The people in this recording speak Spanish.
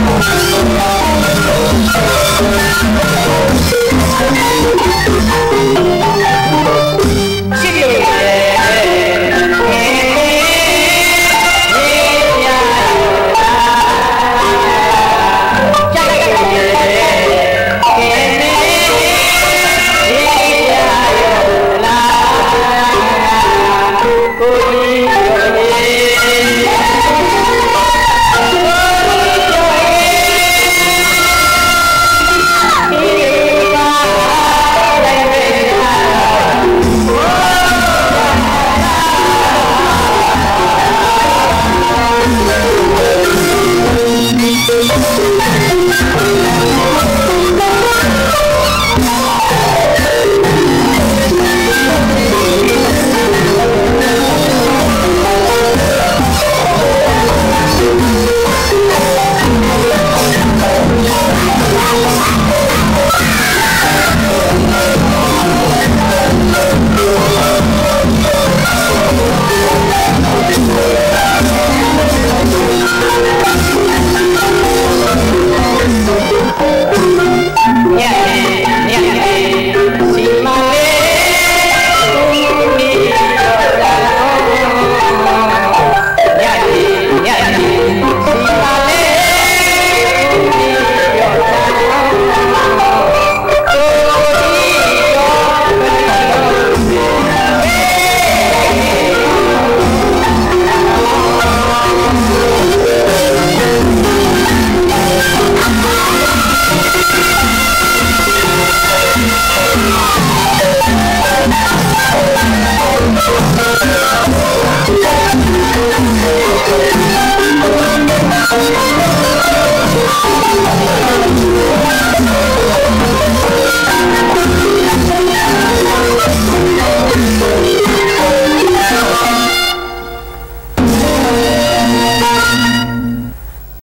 Gracias.